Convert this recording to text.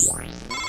Wow.